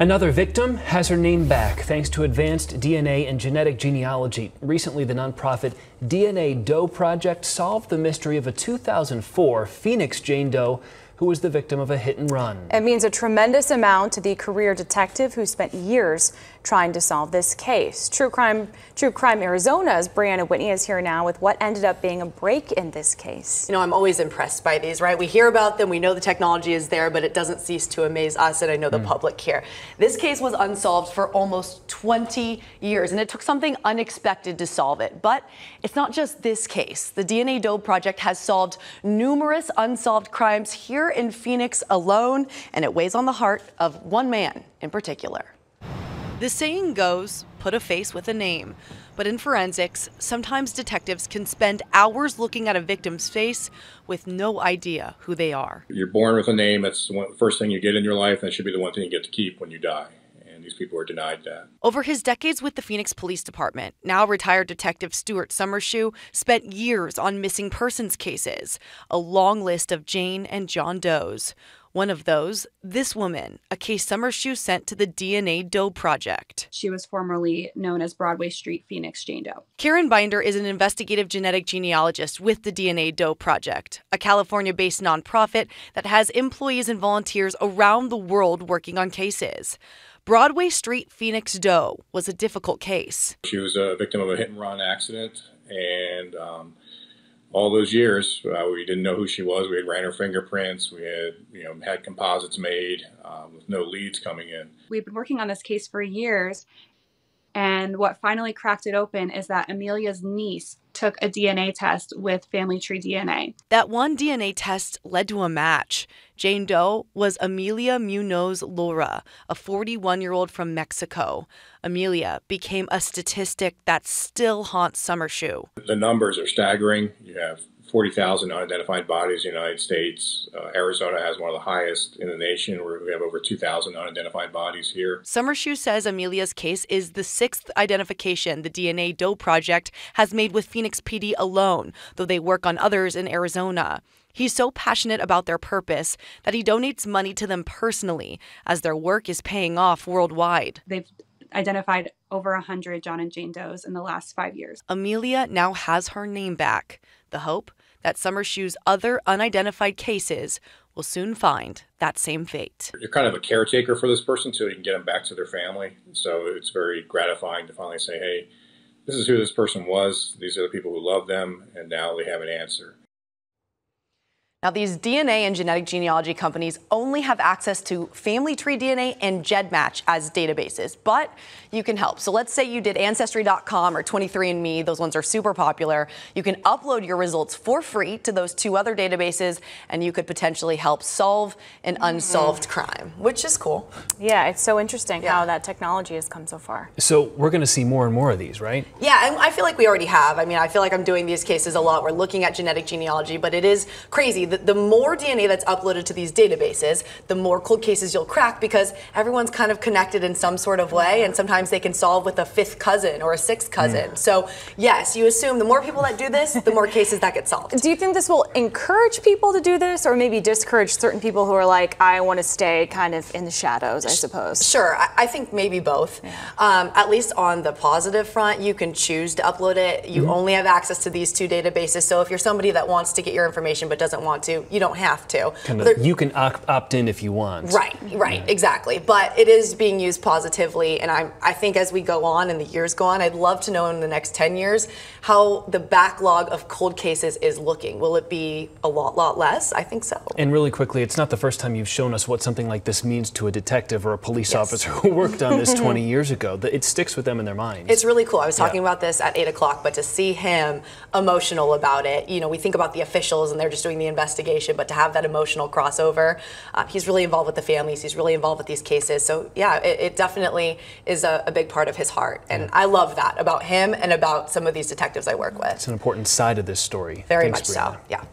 Another victim has her name back thanks to advanced DNA and genetic genealogy. Recently, the nonprofit DNA Doe Project solved the mystery of a 2004 Phoenix Jane Doe who was the victim of a hit and run. It means a tremendous amount to the career detective who spent years trying to solve this case. True Crime, True Crime Arizona's Briana Whitney is here now with what ended up being a break in this case. You know, I'm always impressed by these, right? We hear about them, we know the technology is there, but it doesn't cease to amaze us, and I know the mm. public here. This case was unsolved for almost 20 years, and it took something unexpected to solve it. But it's not just this case. The DNA Doe Project has solved numerous unsolved crimes here here in Phoenix alone, and it weighs on the heart of one man in particular. The saying goes, put a face with a name. But in forensics, sometimes detectives can spend hours looking at a victim's face with no idea who they are. You're born with a name. That's the first thing you get in your life, and it should be the one thing you get to keep when you die and these people are denied that. Over his decades with the Phoenix Police Department, now retired Detective Stuart Somershoe spent years on missing persons cases, a long list of Jane and John Does. One of those, this woman, a case Somershoe sent to the DNA Doe Project. She was formerly known as Broadway Street Phoenix Jane Doe. Karen Binder is an investigative genetic genealogist with the DNA Doe Project, a California based nonprofit that has employees and volunteers around the world working on cases. Broadway Street Phoenix Doe was a difficult case. She was a victim of a hit and run accident, and um, all those years uh, we didn't know who she was. We had ran her fingerprints. We had you know had composites made uh, with no leads coming in. We've been working on this case for years, and what finally cracked it open is that Amelia's niece took a DNA test with Family Tree DNA. That one DNA test led to a match. Jane Doe was Amelia Munoz Laura, a 41 year old from Mexico. Amelia became a statistic that still haunts Somershoe. The numbers are staggering. You have 40,000 unidentified bodies in the United States. Uh, Arizona has one of the highest in the nation, where we have over 2,000 unidentified bodies here. Somershoe says Amelia's case is the sixth identification the DNA Doe Project has made with Phoenix PD alone, though they work on others in Arizona. He's so passionate about their purpose that he donates money to them personally, as their work is paying off worldwide. They've identified over 100 John and Jane Does in the last five years. Amelia now has her name back. The hope that Somershoe's other unidentified cases will soon find that same fate. You're kind of a caretaker for this person so you can get them back to their family. So it's very gratifying to finally say, hey, this is who this person was. These are the people who love them, and now they have an answer. Now, these DNA and genetic genealogy companies only have access to Family Tree DNA and GEDmatch as databases, but you can help. So let's say you did Ancestry.com or 23andMe, those ones are super popular. You can upload your results for free to those two other databases, and you could potentially help solve an mm-hmm. unsolved mm-hmm. crime, which is cool. Yeah, it's so interesting yeah. how that technology has come so far. So we're going to see more and more of these, right? Yeah, I feel like we already have. I mean, I feel like I'm doing these cases a lot. We're looking at genetic genealogy, but it is crazy the, the more DNA that's uploaded to these databases, the more cold cases you'll crack because everyone's kind of connected in some sort of way, and sometimes they can solve with a fifth cousin or a sixth cousin. Mm. So, yes, you assume the more people that do this, the more cases that get solved. Do you think this will encourage people to do this, or maybe discourage certain people who are like, I want to stay kind of in the shadows, I suppose? Sure, I, I think maybe both. Yeah. Um, at least on the positive front, you can choose to upload it. You mm-hmm. only have access to these two databases. So, if you're somebody that wants to get your information but doesn't want to, you don't have to. Kind of, you can opt in if you want. Right, right, yeah. exactly. But it is being used positively, and I, I think as we go on and the years go on, I'd love to know in the next 10 years how the backlog of cold cases is looking. Will it be a lot, lot less? I think so. And really quickly, it's not the first time you've shown us what something like this means to a detective or a police yes. officer who worked on this 20 years ago. It sticks with them in their minds. It's really cool. I was talking yeah. about this at 8 o'clock, but to see him emotional about it, you know, we think about the officials and they're just doing the investigation but to have that emotional crossover, uh, he's really involved with the families. He's really involved with these cases. So yeah, it, it definitely is a, a, big part of his heart, and yeah. I love that about him and about some of these detectives I work with. It's an important side of this story. Very Thanks, much Briana. so. Yeah.